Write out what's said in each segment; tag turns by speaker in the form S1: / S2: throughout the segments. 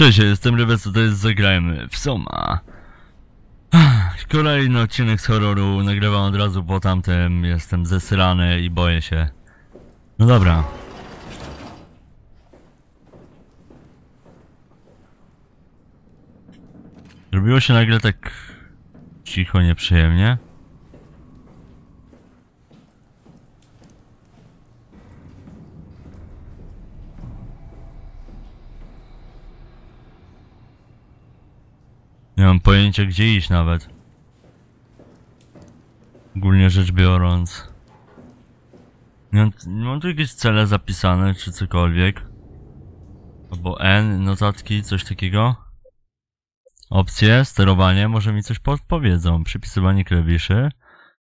S1: Cześć, ja jestem Rybec, to jest Zagrajmy w Soma. Kolejny odcinek z horroru, nagrywam od razu po tamtym, jestem zesrany i boję się. No dobra. Zrobiło się nagle tak cicho, nieprzyjemnie. Nie mam pojęcia gdzie iść nawet. Ogólnie rzecz biorąc. Nie mam, nie mam tu jakieś cele zapisane czy cokolwiek. Albo N, notatki, coś takiego. Opcje, sterowanie, może mi coś podpowiedzą. Przypisywanie klawiszy.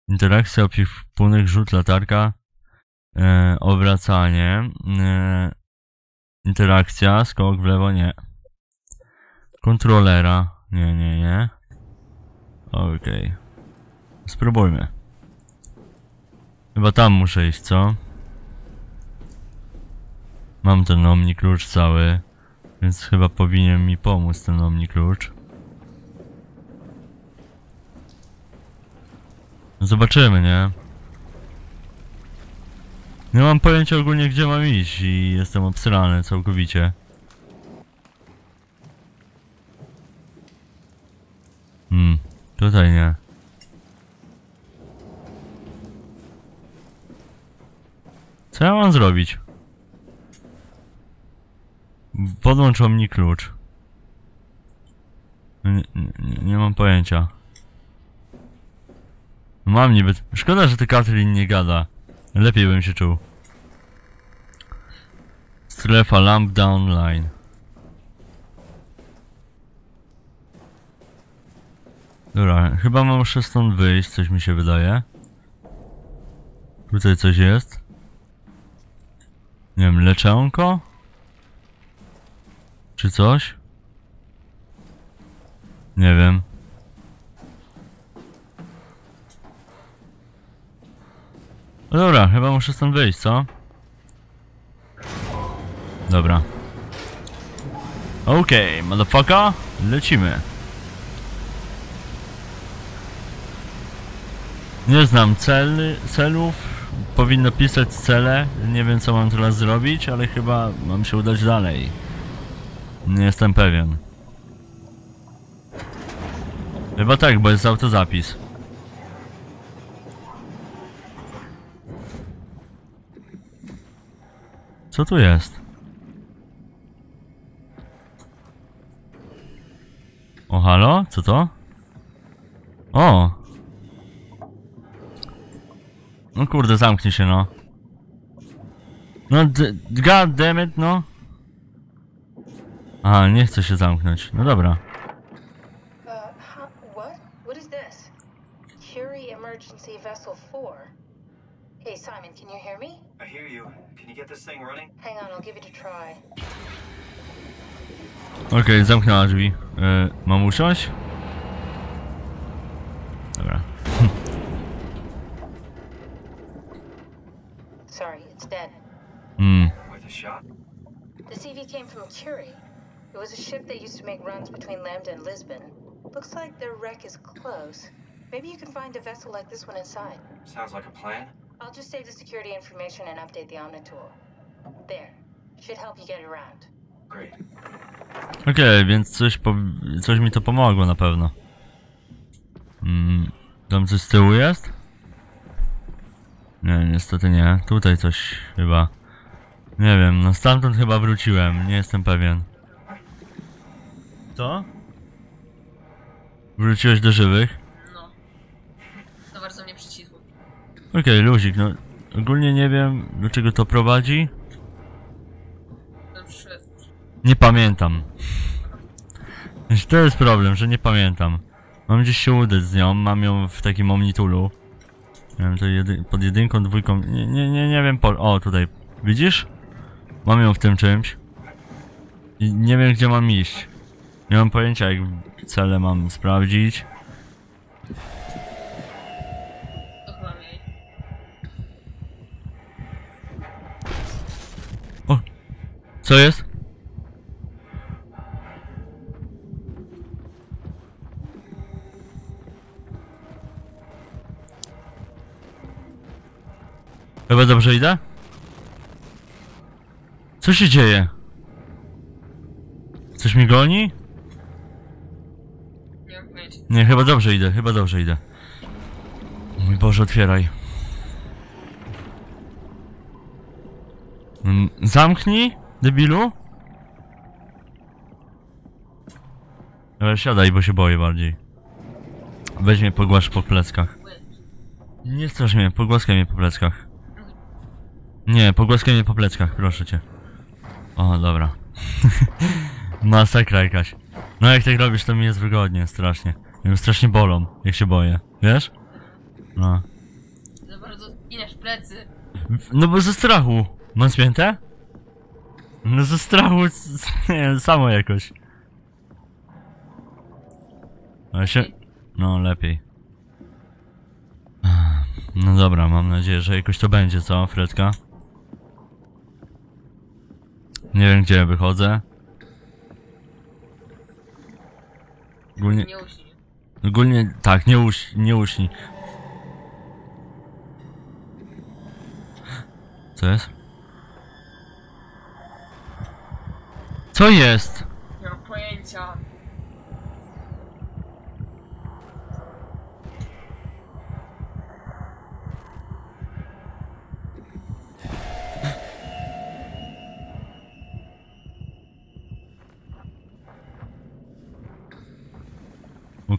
S1: Interakcja opiekunek, rzut, latarka. E, obracanie. E, interakcja, skok w lewo, nie. Kontrolera. Nie, nie, nie. Okej. Spróbujmy. Chyba tam muszę iść, co? Mam ten omni klucz cały, więc chyba powinien mi pomóc ten omni klucz. Zobaczymy, nie? Nie mam pojęcia ogólnie gdzie mam iść i jestem obsrany całkowicie. Hmm, tutaj nie. Co ja mam zrobić? Podłącz mi klucz. Nie, nie, nie mam pojęcia. Mam niby... Szkoda, że ty Katrin nie gada. Lepiej bym się czuł. Strefa lamp downline. Dobra, chyba muszę stąd wyjść, coś mi się wydaje. Tutaj coś jest. Nie wiem, leczonko? Czy coś? Nie wiem. No dobra, chyba muszę stąd wyjść, co? Dobra. Okej, okay, motherfucker, lecimy. Nie znam cel, celów. Powinno pisać cele. Nie wiem co mam teraz zrobić, ale chyba mam się udać dalej. Nie jestem pewien. Chyba tak, bo jest autozapis. Co tu jest? O halo? Co to? O! No kurde, zamknij się no. No god damn it, no. Aha, nie chce się zamknąć. No dobra.
S2: Uh, Emergency Vessel 4. Hey, Simon, can you hear me?
S3: I hear you. Can you get this thing running?
S2: Hang on, I'll give it a try.
S1: Okej, zamknęła drzwi. E, mam usiąść? Dobra. Hmm.
S3: Worth a shot?
S2: The CV came from Curie. It was a ship that used to make runs between Lambda and Lisbon. Looks like their wreck is close. Maybe you can find a vessel like this one inside.
S3: Sounds like a plan.
S2: I'll just save the security information and update the Omnitool. There. Should help you get around.
S3: Great.
S1: Okej, więc coś, po, coś mi to pomogło na pewno. Mm, tam coś z tyłu jest? Nie, niestety nie. Tutaj coś chyba. Nie wiem, no stamtąd chyba wróciłem, nie jestem pewien. Co? Wróciłeś do żywych?
S4: No. To bardzo mnie przycisło.
S1: Okej, luzik, no ogólnie nie wiem do czego to prowadzi. Nie pamiętam. Znaczy, To jest problem, że nie pamiętam. Mam gdzieś się udać z nią, mam ją w takim omnitulu. Nie wiem, to jedy pod jedynką, dwójką, nie, nie, nie, nie wiem, po... o tutaj, widzisz? Mam ją w tym czymś. I nie wiem gdzie mam iść. Nie mam pojęcia jak cele mam sprawdzić.
S4: O!
S1: Co jest? Chyba dobrze idę? Co się dzieje? Coś mnie goni?
S4: Nie,
S1: chyba dobrze idę, chyba dobrze idę. Mój Boże, otwieraj. Mm, Zamknij, debilu. Ale siadaj, bo się boję bardziej. Weź mnie pogłasz po pleckach. Nie strasz mnie, pogłaskaj mnie po pleckach. Nie, pogłaskaj mnie po pleckach, proszę cię. O, dobra. Masakra jakaś. No jak tak robisz, to mi jest wygodnie, strasznie. Mnie strasznie bolą, jak się boję. Wiesz? No.
S4: Za bardzo spinasz plecy.
S1: No bo ze strachu. Mam spięte? No ze strachu, nie wiem, samo jakoś. Ale się... No, lepiej. No dobra, mam nadzieję, że jakoś to będzie, co, Fredka? Nie wiem, gdzie wychodzę. Ogólnie...
S4: Nie uśnij.
S1: Ogólnie tak, nie uś, nie uśnij. Co jest? Co jest?
S4: Nie mam pojęcia.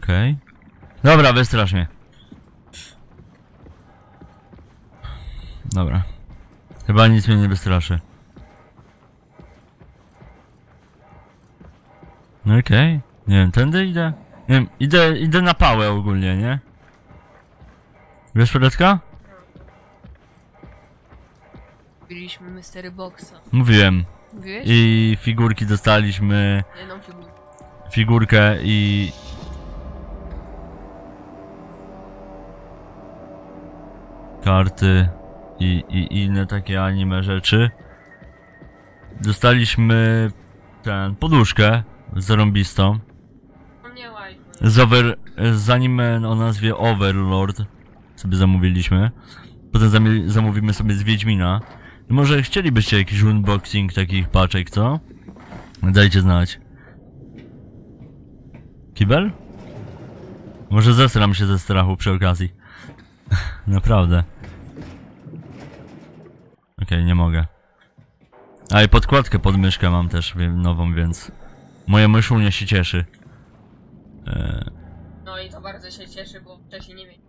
S1: Okej. Dobra, wystrasz mnie. Dobra. Chyba nic mnie nie wystraszy. Okej. Nie wiem, tędy idę? Nie wiem, idę, idę na pałę ogólnie, nie? Wiesz, Fredka?
S4: Byliśmy Mystery Boxa.
S1: Mówiłem.
S4: Mówiłeś?
S1: I figurki dostaliśmy.
S4: Jedną figurkę.
S1: Figurkę i... Karty i, i inne takie anime rzeczy. Dostaliśmy ten, poduszkę zarąbistą. Z, over, z anime o nazwie Overlord sobie zamówiliśmy. Potem zami- zamówimy sobie z Wiedźmina. Może chcielibyście jakiś unboxing takich paczek, co? Dajcie znać. Kibel? Może zesram się ze strachu przy okazji. Naprawdę. Okej, nie mogę. A i podkładkę pod myszkę mam też wiem, nową, więc... Moja myszunia się cieszy. Eee,
S4: No i to bardzo się cieszy, bo wcześniej nie mieli.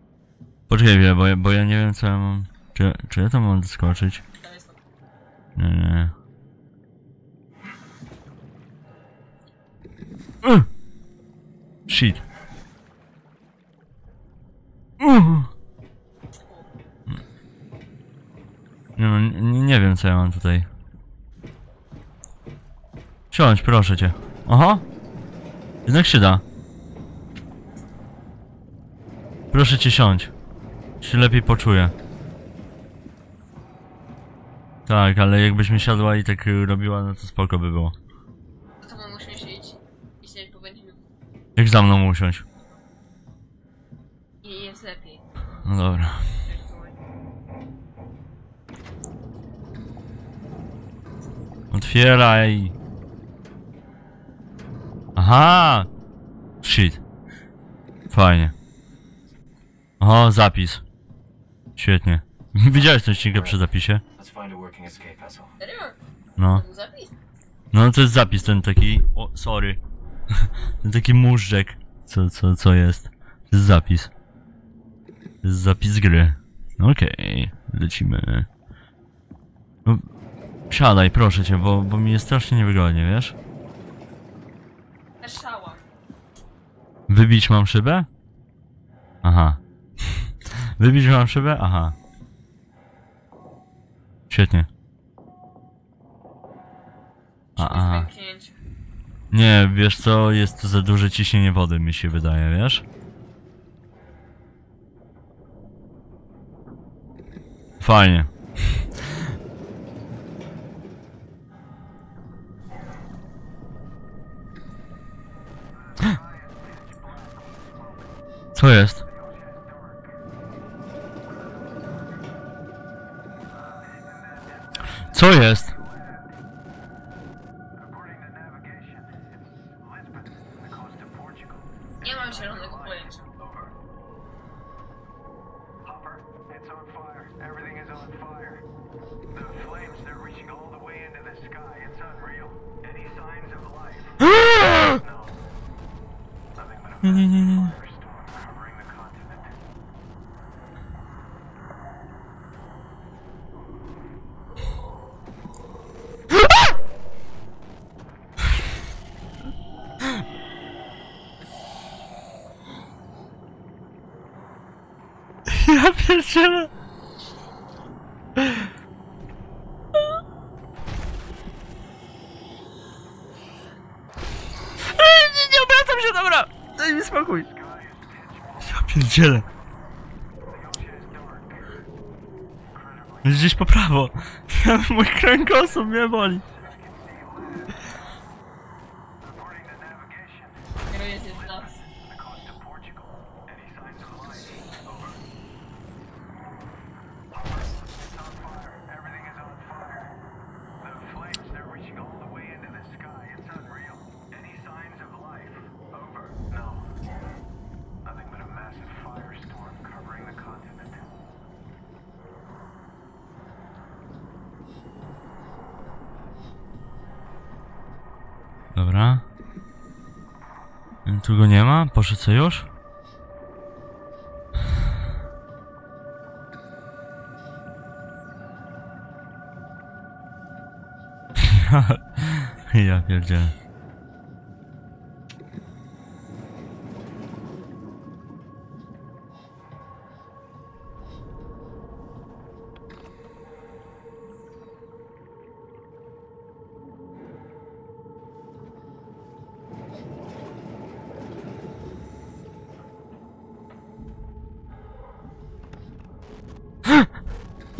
S1: Poczekaj bo ja, bo ja nie wiem co ja mam... Czy, czy ja tam mam doskoczyć?
S4: To to.
S1: Nie, nie. Uh! Shit. Uh! No, nie, nie wiem co ja mam tutaj. Siądź, proszę cię. Aha! Jednak się da. Proszę cię siądź. Się lepiej poczuję. Tak, ale jakbyś mi siadła i tak robiła, no to spoko by było.
S4: To to my musimy się iść. I siedzieć, bo będziemy...
S1: Jak za mną usiąść.
S4: I jest lepiej.
S1: No dobra. Otwieraj. Aha! Shit. Fajnie. O, zapis. Świetnie. Widziałeś ten odcinkę przy zapisie? No. No to jest zapis, ten taki... O, sorry. ten taki móżdżek. Co, co, co jest? To jest zapis. To jest zapis gry. Okej, lecimy. No, siadaj, proszę cię, bo, bo mi jest strasznie niewygodnie, wiesz?
S4: Szała.
S1: Wybić mam szybę? Aha. Wybić mam szybę? Aha. Świetnie. A, aha. Nie, wiesz co, jest to za duże ciśnienie wody, mi się wydaje, wiesz? Fajnie. Co jest? Co jest? Pierdzielę. Ej, Nie, nie obracam się, dobra! Daj mi spokój. Ja pierdzielę. Jest gdzieś po prawo. Mój kręgosłup mnie boli.
S5: According to navigation,
S4: Kieruję się w nas.
S5: the coast of Portugal. Any signs of life? Over. Hopper, it's on fire. Everything is on fire. The flames, they're reaching all the way into the sky. It's unreal. Any signs of life? Over. No. Nothing but a massive firestorm covering the continent.
S1: Dobra. Tu go nie ma? Poszedł już? ja pierdzielę.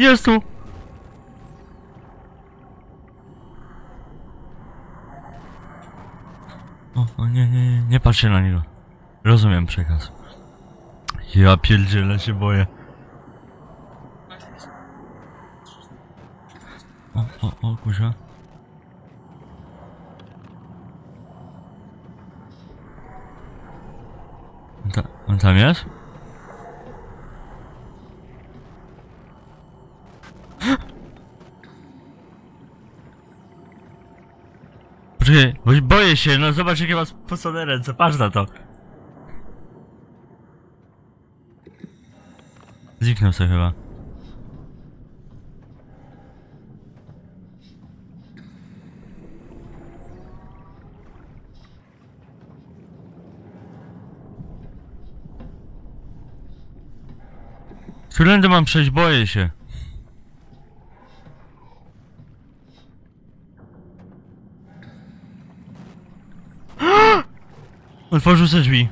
S1: Jest tu! O, o nie, nie, nie, nie patrzcie na niego. Rozumiem przekaz. Ja pierdzielę się boję. O, o, o, kuzia. On, ta, on tam jest? Poczekaj, bo boję się, no zobacz jakie ma spocone ręce, patrz na to. Zniknął sobie chyba. Którędy mam przejść? Boję się. Otworzył sobie drzwi.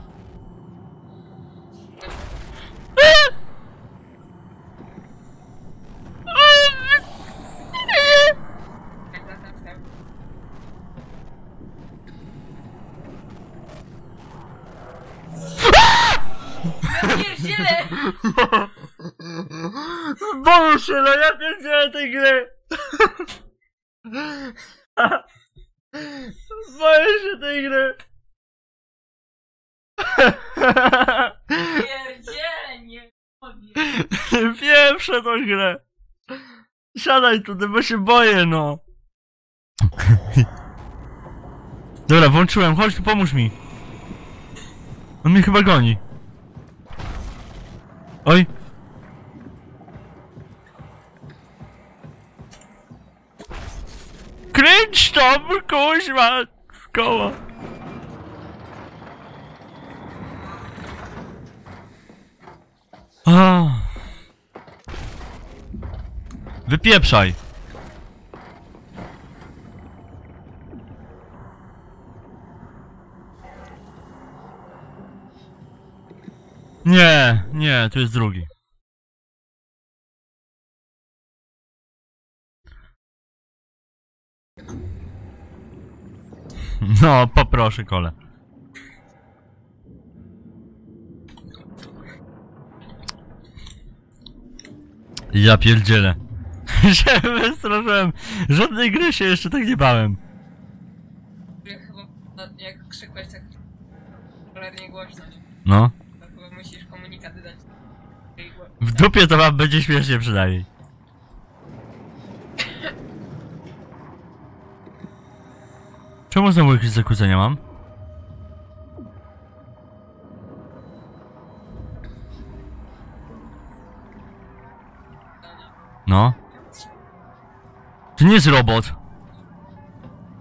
S1: Tutaj, bo się boję, no. Dobra, włączyłem, chodź tu, pomóż mi. On mnie chyba goni. Oj. Kręć tam, kuźma, w koło. A. Wypieprzaj. Nie, nie, tu jest drugi. No, poproszę kole. Ja pierdzielę. się wystraszyłem. Żadnej gry się jeszcze tak nie bałem.
S4: Jak chyba, no, jak krzykłeś tak cholernie głośno,
S1: No.
S4: to chyba musisz komunikaty dać.
S1: W dupie to wam będzie śmiesznie przynajmniej. Czemu znowu jakieś zakłócenia mam? No. To nie jest robot.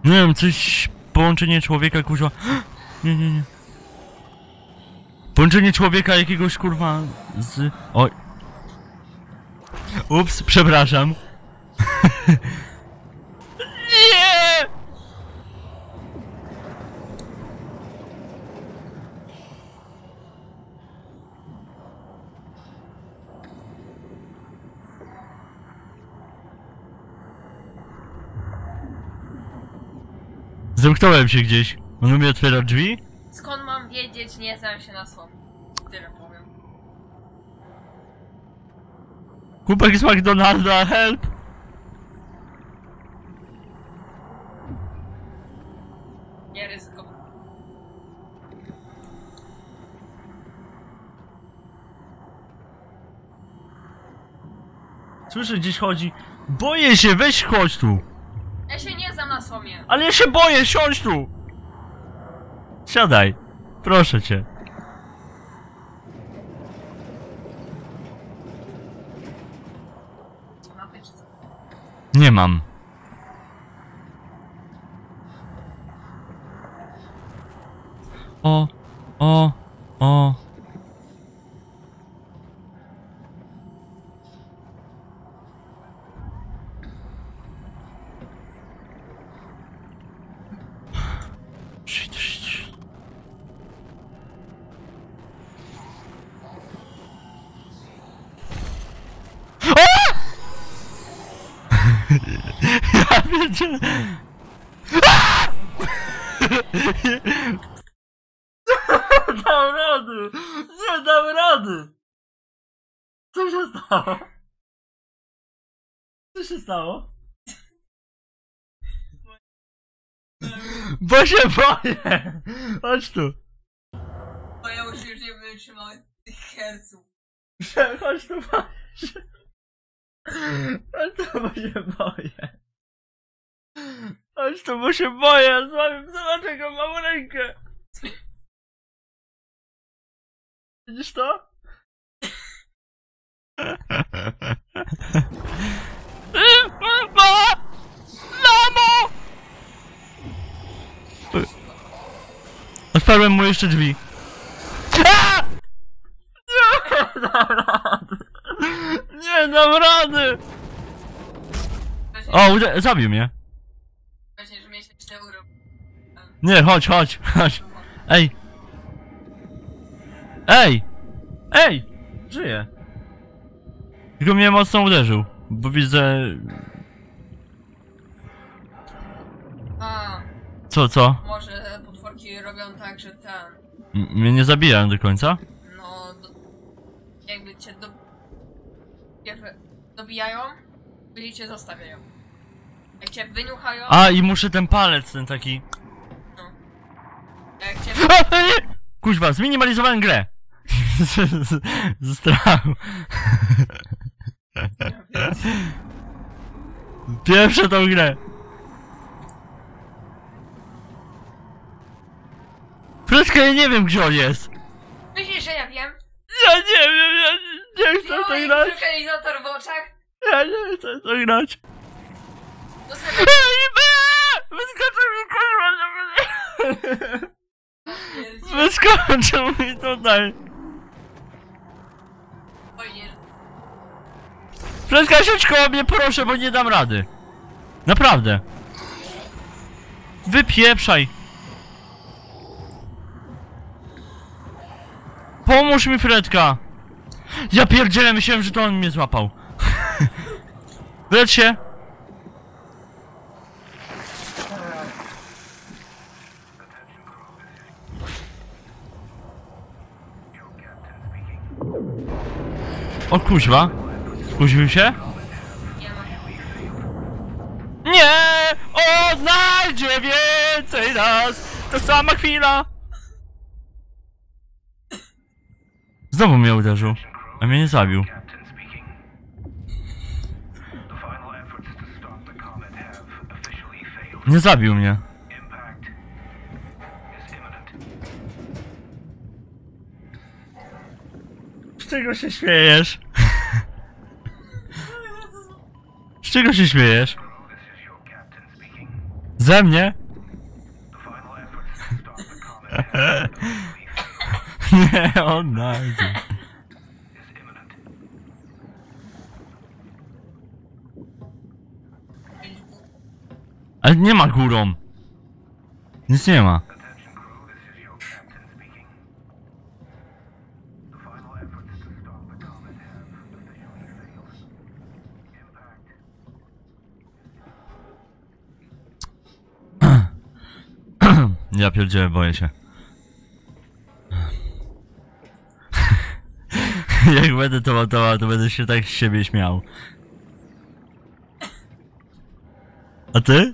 S1: Nie wiem, coś... Połączenie człowieka, kurwa... Nie, nie, nie. Połączenie człowieka jakiegoś, kurwa, z... Oj. Ups, przepraszam. nie! Zamknąłem się gdzieś. On umie otwierać drzwi?
S4: Skąd mam wiedzieć, nie znam się na słowo. Tyle powiem.
S1: Chłopak z McDonalda, help!
S4: Nie ryzyko.
S1: Słyszę, gdzieś chodzi. Boję się, weź chodź tu.
S4: Ja się nie znam na słomie.
S1: Ale ja się boję, siądź tu! Siadaj. Proszę cię. Nie mam. O, o. Shit, shit, shit. Ja wiedziałem. Nie dam rady! Nie dam rady! Co się stało? Co się stało? Bo się boję! Chodź tu!
S4: Bo ja już nie wytrzymałem tych herców.
S1: Chodź tu, chodź. Chodź tu, bo się boję. Chodź tu, bo się boję. Zobacz, zobacz jaką mam rękę. Widzisz to? Mamo! Otwarłem mu jeszcze drzwi. A! Nie dam rady! O, uda- zabił mnie.
S4: właśnie że miesięczny urok.
S1: Nie, chodź, chodź, chodź. Ej! Ej! Ej! Żyję. Tylko mnie mocno uderzył, bo widzę...
S4: A,
S1: Co, co?
S4: może potworki robią tak, że ten,
S1: M- mnie nie zabijają do końca?
S4: no, do, jakby cię do, jakby dobijają, później cię zostawiają. Jak cię wyniuchają,
S1: A, i muszę ten palec, ten taki...
S4: jak cię!
S1: Kuźwa, zminimalizowałem grę! Ze strachu. Pierwsze tą grę. Fredka, ja nie wiem gdzie on jest.
S4: Myślisz, że ja wiem?
S1: Ja nie wiem, ja nie, nie chcę w to grać.
S4: lokalizator w oczach?
S1: Ja nie chcę to grać.
S4: No sobie!
S1: Wyskoczył mi kurwa na mnie. Wyskoczył mi tutaj. Siedź koło mnie, proszę, bo nie dam rady. Naprawdę. Wypieprzaj. Pomóż mi, Fredka. Ja pierdzielę, myślałem, że to on mnie złapał. Lecz się. O kuźwa. Kuźwił się?
S4: Nie! Odnajdzie
S1: więcej nas! To sama chwila! Znowu mnie uderzył a mnie nie zabił. Nie zabił mnie. Z czego się śmiejesz? Z czego się śmiejesz? Ze mnie? Nie, on najdzie.
S5: Is imminent.
S1: Ale nie ma górą. Nic nie ma. Ja pierdzielę, boję się. Jak będę to montował, to będę się tak z siebie śmiał. A ty?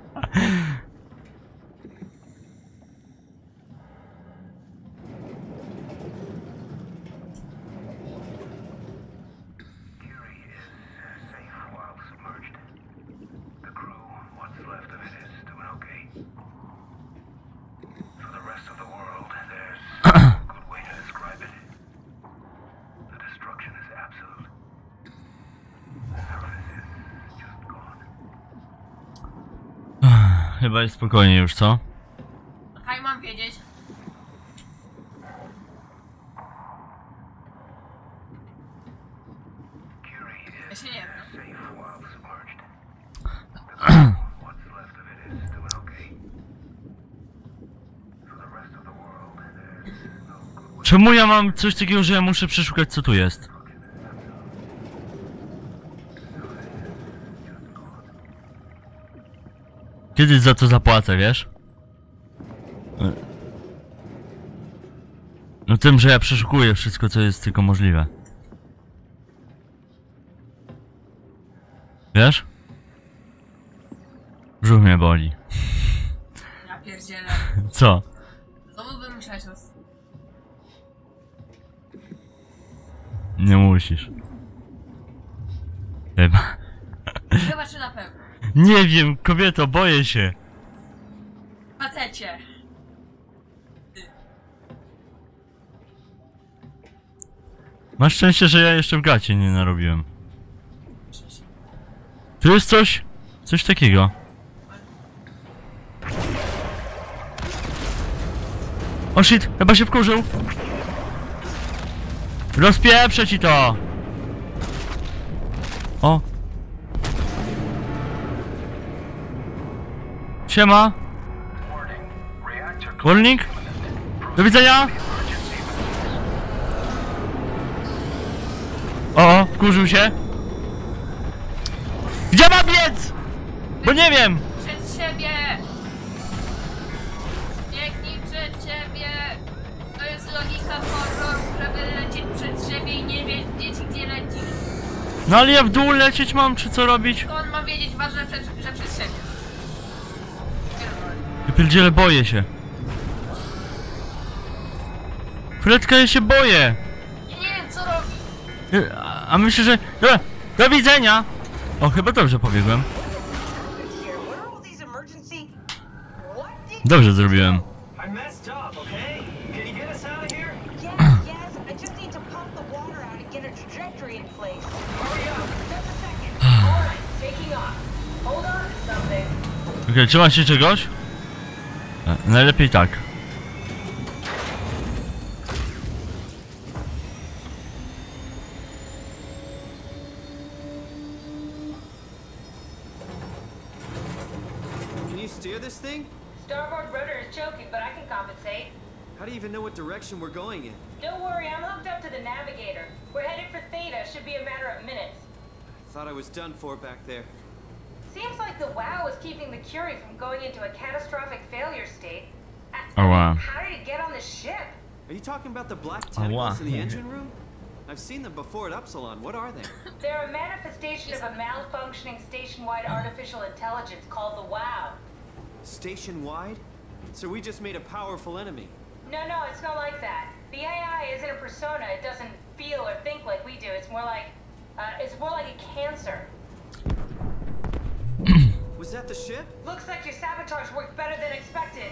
S1: Jest spokojnie już, co?
S4: Haj, mam wiedzieć. Ja się nie znam.
S1: Czemu ja mam coś takiego, że ja muszę przeszukać co tu jest? Kiedyś za to zapłacę, wiesz? No tym, że ja przeszukuję wszystko, co jest tylko możliwe. Wiesz? Brzuch mnie boli.
S4: Ja pierdzielę.
S1: Co?
S4: Znowu bym roz...
S1: Nie musisz. Chyba.
S4: Chyba czy na pewno.
S1: Nie wiem, kobieto, boję się.
S4: Facecie.
S1: Masz szczęście, że ja jeszcze w gacie nie narobiłem. Tu jest coś, coś takiego. O shit, chyba się wkurzył. Rozpieprzę ci to. O. Siema,
S5: Warning.
S1: Do widzenia. O, wkurzył się. Gdzie ma biec? Bo nie wiem.
S4: Przed siebie! Biegnij przed siebie! To jest logika horroru, żeby lecieć przed siebie i nie wiedzieć gdzie lecisz.
S1: No ale ja w dół lecieć mam, czy co robić? Ja pierdziele, boję się. Fredka, ja się boję.
S4: Nie co
S1: A, myślę, że... Do widzenia. O, chyba dobrze pobiegłem. Dobrze zrobiłem.
S3: Up, okay?
S1: Okej, trzyma się czegoś? Najlepiej tak.
S6: Are you talking about the black tentacles in the engine room? I've seen them before at Upsilon. What are they?
S2: They're a manifestation of a malfunctioning station-wide artificial intelligence called the WOW.
S6: Station wide? So we just made a powerful enemy.
S2: No, no, it's not like that. The AI isn't a persona. It doesn't feel or think like we do. It's more like, uh, it's more like a cancer.
S6: Was that the ship?
S2: Looks like your sabotage worked better than expected.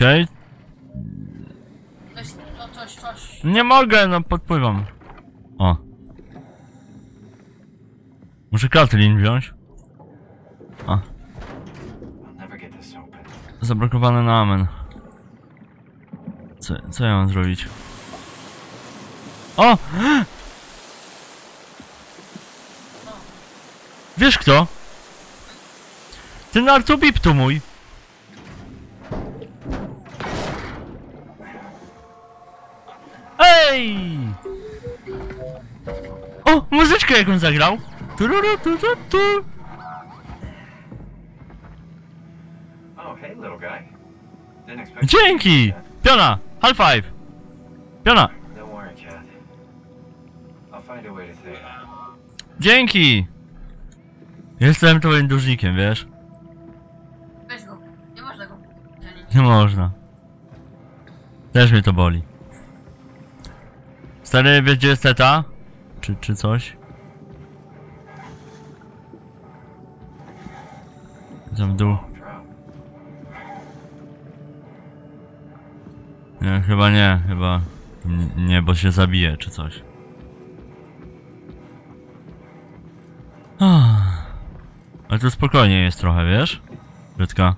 S1: Okej?
S4: Coś, no coś, coś.
S1: Nie mogę, no podpływam. O. Muszę Katlin wziąć. A, zablokowane na amen. Co, co ja mam zrobić? O! Wiesz kto? Ten Artubip tu mój.
S5: Didn't expect
S1: Dzięki! Piona! High five! Piona!
S5: Theta.
S1: Dzięki! Jestem twoim dłużnikiem, wiesz?
S4: Weź go. Nie można go.
S1: Nie można. Też mnie to boli. Stary, wiesz gdzie jest teta? Czy, czy coś? Tam w dół. Nie, chyba nie, chyba... Nie, nie, bo się zabije, czy coś. Ah. Ale to spokojnie jest trochę, wiesz? Brytka.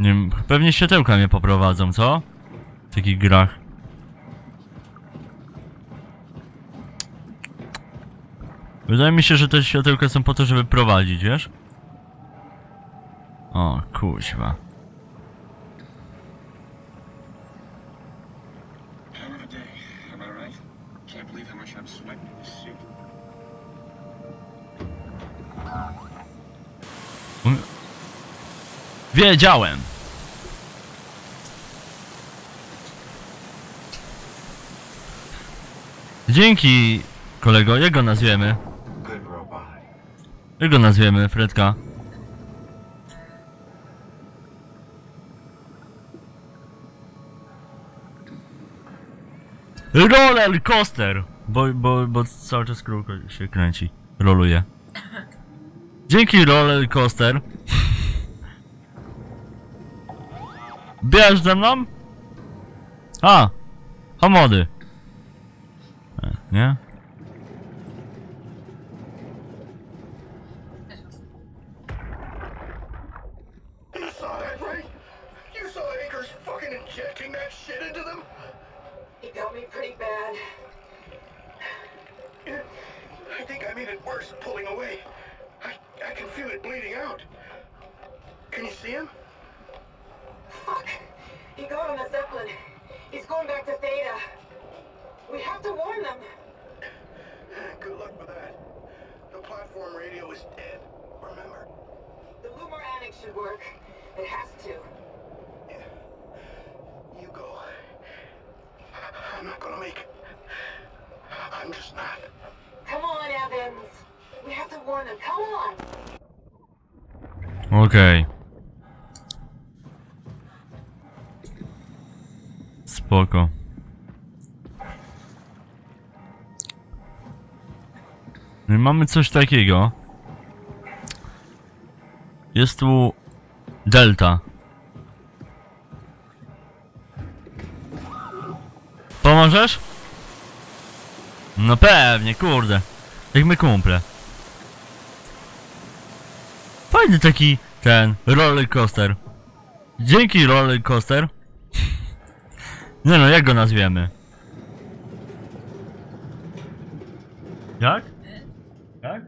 S1: Nie pewnie światełka mnie poprowadzą, co? W takich grach. Wydaje mi się, że te światełka są po to, żeby prowadzić, wiesz? O, kuźwa. Wiedziałem! Dzięki, kolego. Jak go nazwiemy? Jak go nazwiemy, Fredka? Roller coaster! Bo, bo, bo cały czas kółko się kręci. Roluje. Dzięki roller coaster. Bierz ze mną? A! Hamody. E, Nie?
S7: I'm not gonna make it. I'm just not.
S8: Come on, Evans. We have to warn them. Come on.
S1: Okej. Spoko. No i mamy coś takiego. Jest tu delta. Pomożesz? No pewnie, kurde. Jak my kumple. Fajny taki ten roller coaster. Dzięki roller coaster. Nie no, jak go nazwiemy? Jak? Jak?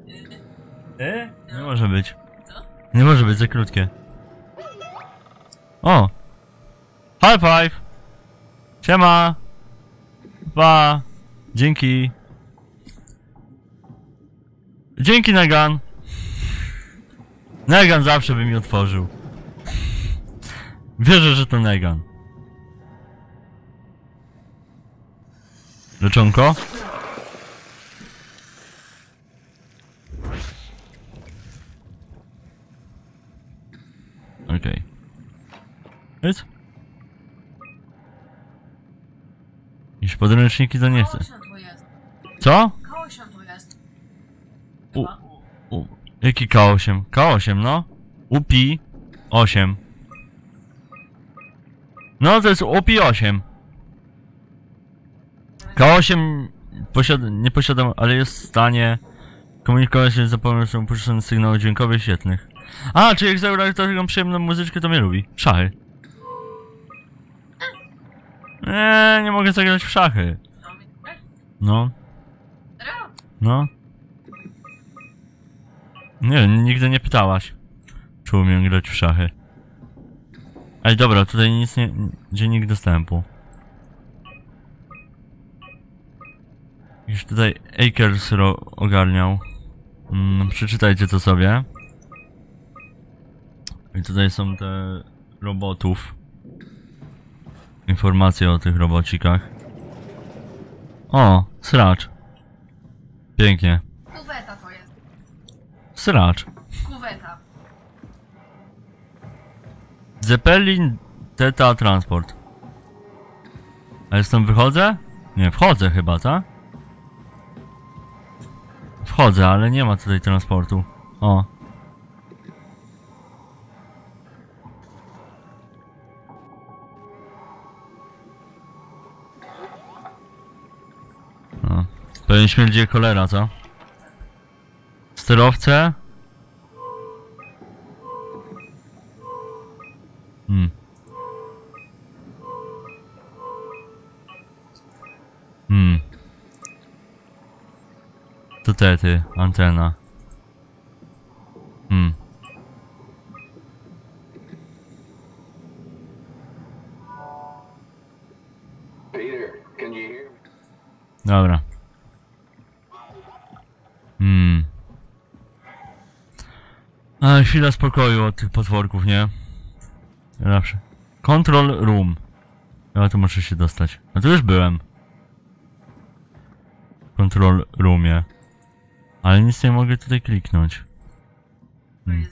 S1: E? Nie może być. Nie może być za krótkie. O! High five! Siema! Pa! Dzięki! Dzięki Negan! Negan zawsze by mi otworzył. Wierzę, że to Negan. Leczonko? Okej. Okay. Jakieś podręczniki to nie chcę. Co?
S4: Kaosian tu jest.
S1: U, u, jaki K8? K8, no. UPI 8. No to jest UPI 8. K8 posiada, nie posiadam, ale jest w stanie komunikować się za pomocą opuszczonych sygnałów dźwiękowych świetnych. A, czy jak zagrać taką przyjemną muzyczkę, to mnie lubi. Szachy. Eee, nie mogę zagrać w szachy.
S4: No?
S1: No. Nie, nigdy nie pytałaś, czy umiem grać w szachy. Ej, dobra, tutaj nic nie... dziennik dostępu. Już tutaj Akers ogarniał. Mm, przeczytajcie to sobie. I tutaj są te robotów. Informacje o tych robocikach. O, sracz. Pięknie.
S4: Kuweta to jest.
S1: Sracz.
S4: Kuweta.
S1: Zeppelin Teta Transport. A ja stąd wychodzę? Nie, wchodzę chyba, tak? Wchodzę, ale nie ma tutaj transportu. O. Pewnie śmierdzi cholera, co? Sterowce? Hmm. Hmm. To tety, antena. Chwila spokoju od tych potworków, nie? Zawsze. Control room. Ja tu muszę się dostać. A tu już byłem. Control roomie. Ale nic nie mogę tutaj kliknąć. Hmm.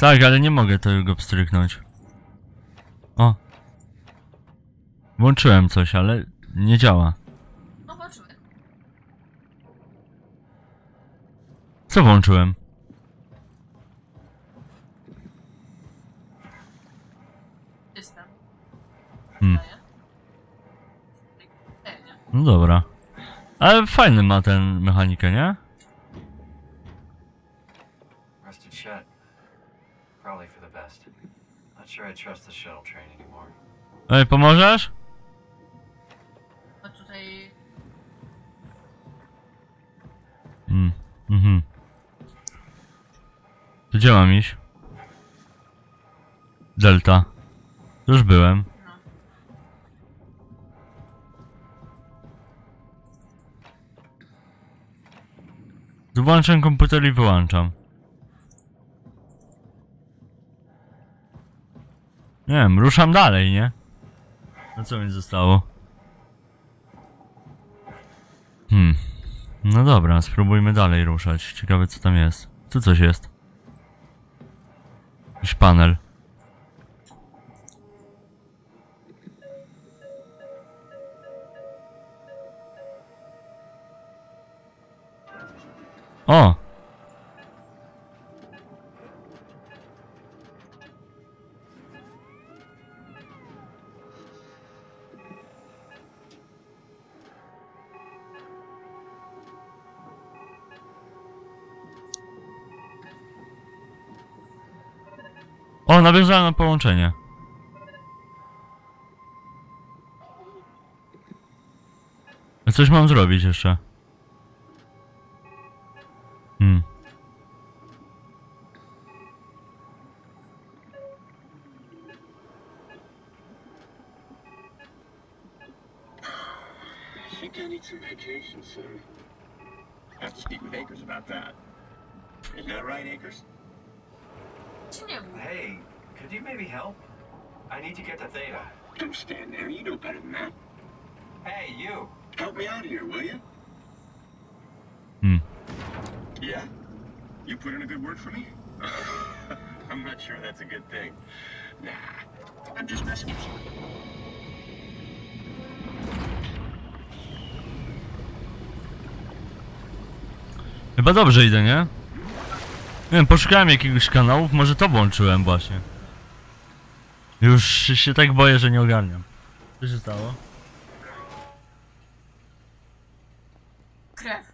S1: Tak, ale nie mogę tego pstryknąć. O. Włączyłem coś, ale nie działa.
S4: No włączyły.
S1: Co włączyłem?
S4: System.
S1: Hmm. No dobra. Ale fajny ma ten mechanikę, nie?
S9: Rusted shut. Probably for the best. Not sure I trust the shuttle train anymore.
S1: Ej, pomożesz?
S4: No tutaj...
S1: Mm, mhm. Gdzie mam iść? Delta. Już byłem. Włączam komputer i wyłączam. Nie wiem, ruszam dalej, nie? No co mi zostało? Hmm. No dobra, spróbujmy dalej ruszać. Ciekawe co tam jest. Tu coś jest. Panel. O! Nawiązałem na połączenie. Coś mam zrobić jeszcze. Chyba dobrze idę, nie? Nie wiem, poszukałem jakiegoś kanałów, może to włączyłem właśnie. Już się tak boję, że nie ogarniam. Co się stało?
S4: Krew.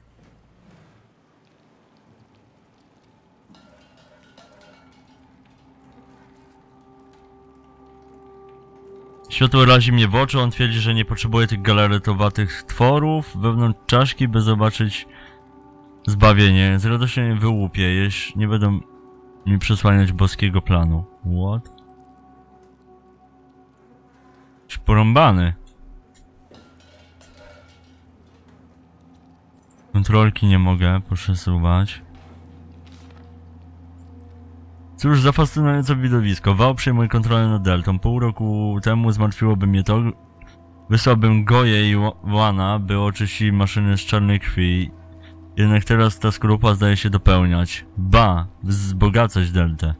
S1: Światło razi mnie w oczy, on twierdzi, że nie potrzebuje tych galaretowatych tworów wewnątrz czaszki, by zobaczyć zbawienie. Z radością je wyłupię, jeśli nie będą mi przesłaniać boskiego planu. What? Jakiś porąbany. Kontrolki nie mogę przesuwać. Cóż za fascynujące widowisko. Wał przejmuje kontrolę nad Deltą. Pół roku temu zmartwiłoby mnie to. Wysłałbym Goję i Ła- Łana, by oczyścili maszyny z czarnej krwi. Jednak teraz ta skrupa zdaje się dopełniać. Ba! Wzbogacać Deltę.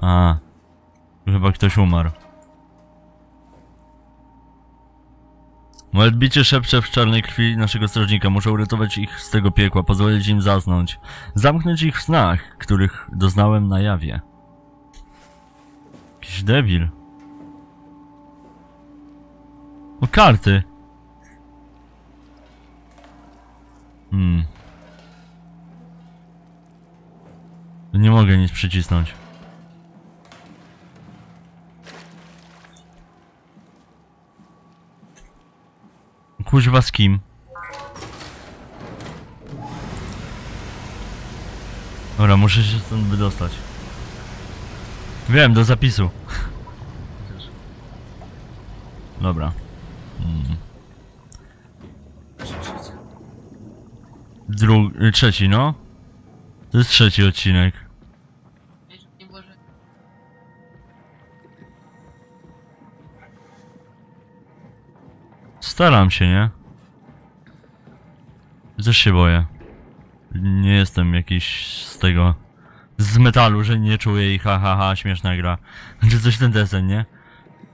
S1: A, chyba ktoś umarł. Moje odbicie szepcze w czarnej krwi naszego strażnika. Muszę uratować ich z tego piekła, pozwolić im zasnąć. Zamknąć ich w snach, których doznałem na jawie. Jakiś debil. O, karty. Hmm. Nie mogę nic przycisnąć. Kuźwa z kim? Dobra, muszę się stąd wydostać. Wiem, do zapisu. Dobra. Dru- trzeci, no. To jest trzeci odcinek. Staram się, nie? Też się boję. Nie jestem jakiś z tego... Z metalu, że nie czuję i ha ha ha, śmieszna gra. Czy coś ten desen, nie?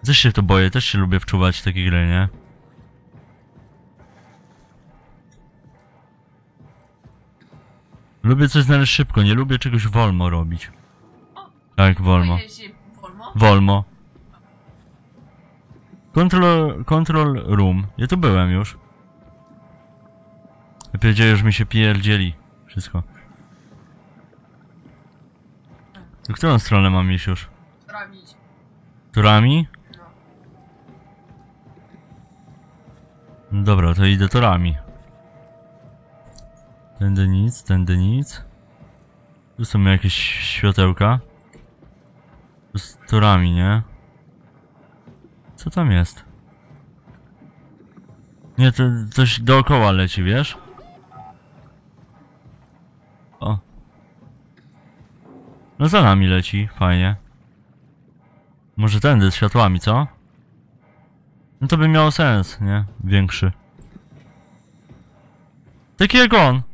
S1: Też się to boję, też się lubię wczuwać w takie gry, nie? Lubię coś znaleźć szybko, nie lubię czegoś wolno robić. Tak, wolno.
S4: Wolmo.
S1: Control, control room. Ja tu byłem już. Ja powiedziałem, że mi się pierdzieli. Wszystko. W którą stronę mam iść już?
S4: No.
S1: No Dobra, to idę torami. Tędy nic, tędy nic. Tu są jakieś światełka. Tu z torami, nie? Co tam jest? Nie, to coś dookoła leci, wiesz? O. No za nami leci, fajnie. Może tędy z światłami, co? No to by miało sens, nie? Większy. Taki jak on.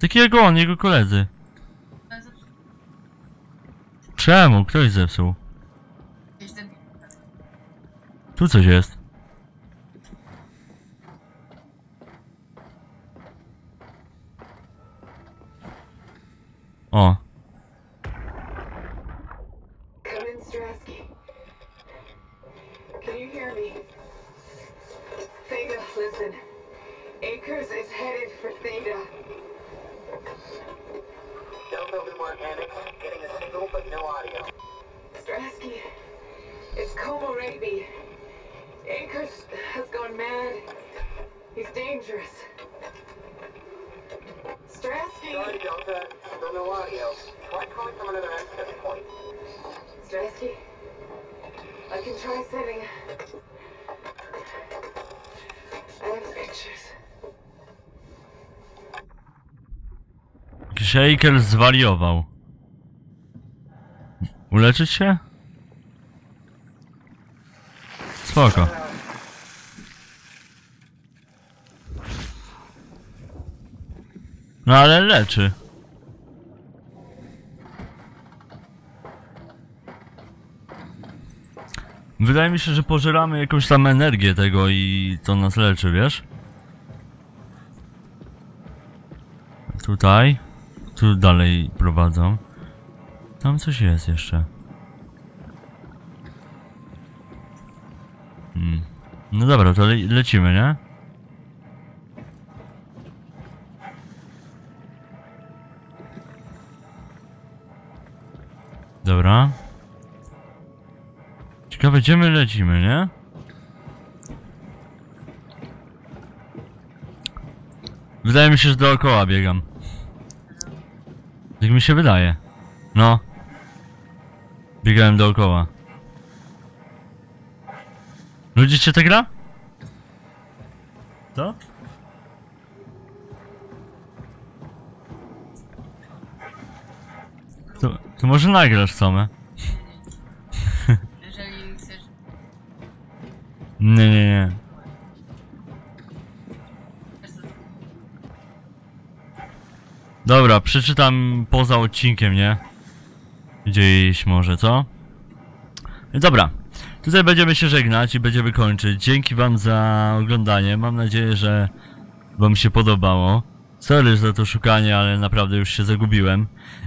S1: Taki jak on, jego koledzy. Czemu? Ktoś zepsuł. Tu coś jest. O.
S10: Delta Luma Organics, getting a signal but no audio.
S8: Strasky, it's Como Rigby. Akers has gone mad. He's dangerous. Strasky!
S10: Sorry, Delta, still no audio. Try calling from another access point.
S8: Strasky, I can try setting. I have pictures.
S1: Shaker zwariował. Uleczyć się? Spoko. No ale leczy. Wydaje mi się, że pożeramy jakąś tam energię tego i to nas leczy, wiesz? Tutaj. Tu dalej prowadzą. Tam coś jest jeszcze. Hmm. No dobra, to le lecimy, nie? Dobra. Ciekawe, gdzie my lecimy, nie? Wydaje mi się, że dookoła biegam. Jak mi się wydaje. No. Biegałem dookoła. Ludzicie tę gra? Co? To, to może nagrasz same.
S4: Jeżeli chcesz...
S1: Nie, nie, nie. Dobra, przeczytam poza odcinkiem, nie? Gdzieś może, co? Dobra, tutaj będziemy się żegnać i będziemy kończyć. Dzięki wam za oglądanie. Mam nadzieję, że wam się podobało. Sorry za to szukanie, ale naprawdę już się zagubiłem.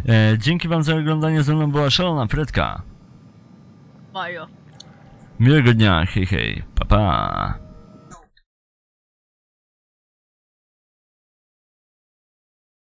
S1: E, dzięki wam za oglądanie. Ze mną była szalona Fredka.
S4: Majo.
S1: Miłego dnia, hej hej, pa pa.